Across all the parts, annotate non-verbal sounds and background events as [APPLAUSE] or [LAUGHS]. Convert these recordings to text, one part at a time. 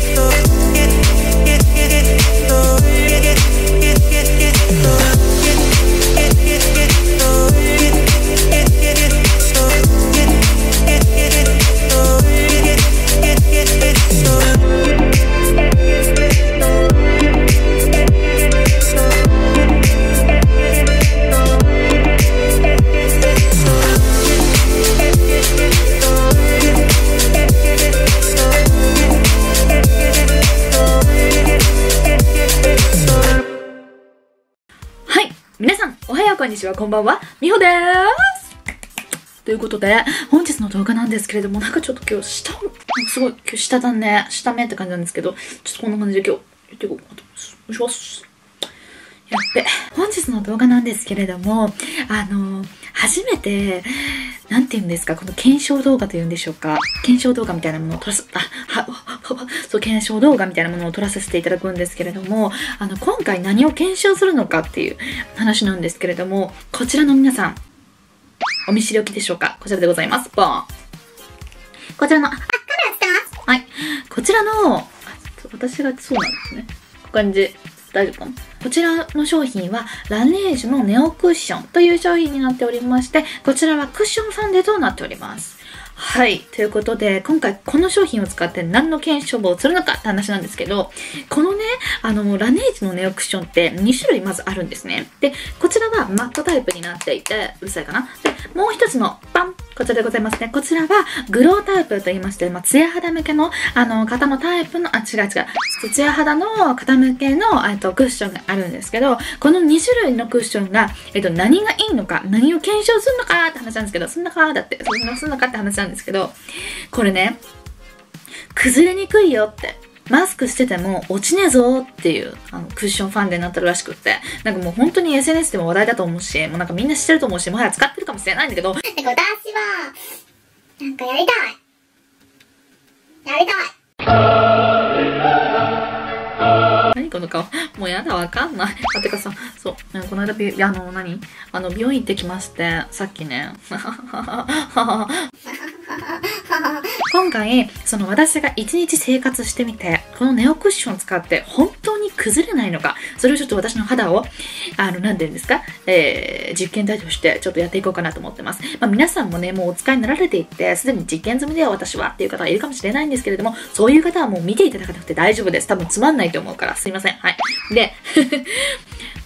はにちは、こんばんは。みほです。ということで、本日の動画なんですけれども、なんかちょっと今日、下、すごい、今日下だね、下目って感じなんですけど、ちょっとこんな感じで今日、やっていこうかなと思います。お願いします。やって、本日の動画なんですけれども、あの、初めて、なんて言うんですか、この検証動画というんでしょうか？検証動画みたいなものを撮らせ、あ、そう、検証動画みたいなものを撮らせていただくんですけれども、あの、今回何を検証するのかっていう話なんですけれども、こちらの皆さん、お見知りおきでしょうか？こちらでございます。ボーン。こちらの、あ、カメラ映ってます？はい。こちらの、私がそうなんですね。こう感じ。大丈夫かな？こちらの商品は、ラネージュのネオクッションという商品になっておりまして、こちらはクッションファンデとなっております。はい。ということで、今回この商品を使って何の検証をするのかって話なんですけど、このね、あの、ラネージのネオクッションって2種類まずあるんですね。で、こちらはマットタイプになっていて、うるさいかな。で、もう一つの、パンこちらでございますね。こちらはグロータイプと言いまして、まあ、ツヤ肌向けの、あの、方のタイプの、あ、違う違う。ツヤ肌の方向けの、えっと、クッションがあるんですけど、この2種類のクッションが、えっと、何がいいのか、何を検証するのかって話なんですけど、そんなかだって、そんなすんのかって話なんですけど、これね、崩れにくいよって。マスクしてても落ちねえぞっていうあのクッションファンデになったらしくって、なんかもう本当に SNS でも話題だと思うし、もうなんかみんな知ってると思うし、もはや使ってるかもしれないんだけど、で、私は、なんかやりたい。やりたい。何この顔もうやだ、わかんない。あ、てかさ、そう、ねこの間び、あの、何？あの、病院行ってきまして、さっきね。[LAUGHS] [LAUGHS] 今回、その私が一日生活してみて、このネオクッションを使って本当に崩れないのか、それをちょっと私の肌を、あの、なんて言うんですか、えー、実験台としてちょっとやっていこうかなと思ってます。まあ皆さんもね、もうお使いになられていて、すでに実験済みでは私はっていう方はいるかもしれないんですけれども、そういう方はもう見ていただかなくて大丈夫です。多分つまんないと思うから、すいません。はい。で、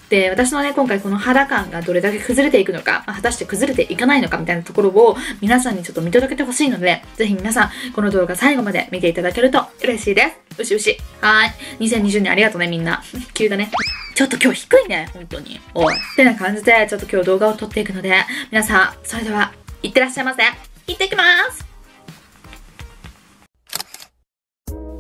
で、私のね、今回この肌感がどれだけ崩れていくのか、果たして崩れていかないのかみたいなところを皆さんにちょっと見届けてほしいので、ぜひ皆さん、この動画最後まで見ていただけると嬉しいです。うしうし。はーい。2020年ありがとうね、みんな。急だね。ちょっと今日低いね、本当に。おい。ってな感じで、ちょっと今日動画を撮っていくので、皆さん、それでは、いってらっしゃいませ。行ってきます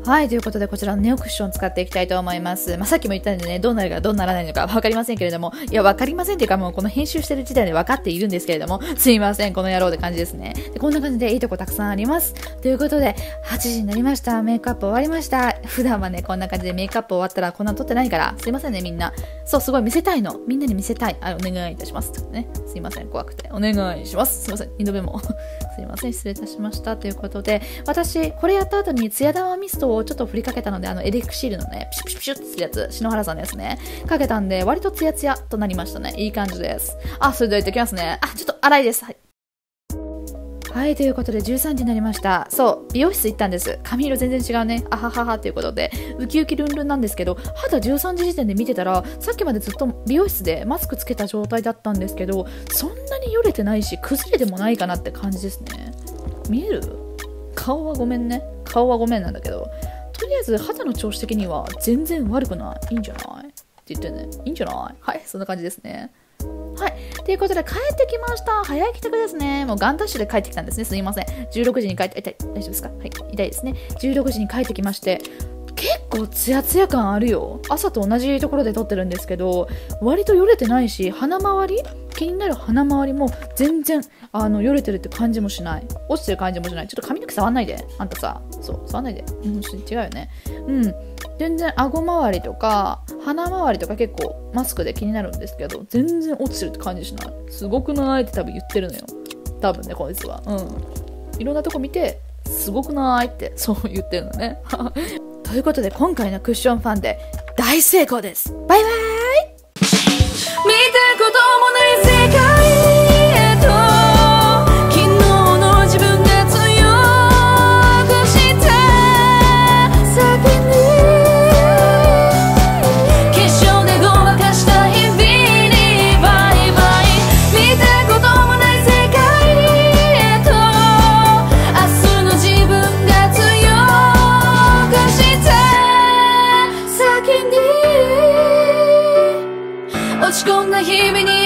はい、ということで、こちらのネオクッションを使っていきたいと思います。まあ、さっきも言ったんでね、どうなるかどうならないのかわかりませんけれども、いや、わかりませんっていうか、もうこの編集してる時点で分かっているんですけれども、すいません、この野郎って感じですね。でこんな感じでいいとこたくさんあります。ということで、8時になりました。メイクアップ終わりました。普段はね、こんな感じでメイクアップ終わったらこんな撮ってないから、すいませんね、みんな。そう、すごい見せたいの。みんなに見せたい。あ、お願いいたします。ね、すいません、怖くて。お願いします。すいません、二度目も。[LAUGHS] すいません、失礼いたしました。ということで、私、これやった後にツヤ玉ミストをちょっと振りかけたので、あの、エレクシールのね、ピシュピシュピシュってするやつ、篠原さんのやつね、かけたんで、割とツヤツヤとなりましたね。いい感じです。あ、それでは行ってきますね。あ、ちょっと荒いです。はい。はい、ということで13時になりました。そう、美容室行ったんです。髪色全然違うね。あはははということで、ウキウキルンルンなんですけど、肌13時時点で見てたら、さっきまでずっと美容室でマスクつけた状態だったんですけど、そんなによれてないし、崩れてもないかなって感じですね。見える？顔はごめんね。顔はごめんなんだけど、とりあえず肌の調子的には全然悪くない。いいんじゃない？って言ってね。いいんじゃない？はい、そんな感じですね。はい。ということで、帰ってきました。早い帰宅ですね。もうガンダッシュで帰ってきたんですね。すいません。16時に帰って、痛い、大丈夫ですか？はい、痛いですね。16時に帰ってきまして、結構ツヤツヤ感あるよ。朝と同じところで撮ってるんですけど、割とよれてないし、鼻周り気になる鼻周りも全然、あの、よれてるって感じもしない。落ちてる感じもしない。ちょっと髪の毛触んないで。あんたさ。そう、触んないで。うん、違うよね。うん。全然顎周りとか鼻周りとか結構マスクで気になるんですけど全然落ちてるって感じしないすごくないって多分言ってるのよ多分ねこいつはうんいろんなとこ見てすごくないってそう言ってるのね [LAUGHS] ということで今回のクッションファンデ大成功ですバイバイ見たことも مهيبني